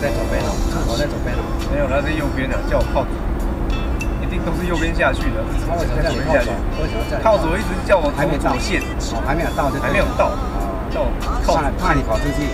在左边了我在左边了没有他在右边了叫我靠左。一定都是右边下去的。在左边下去。靠左。一直叫我还没有到还没有到叫我靠左跑出去。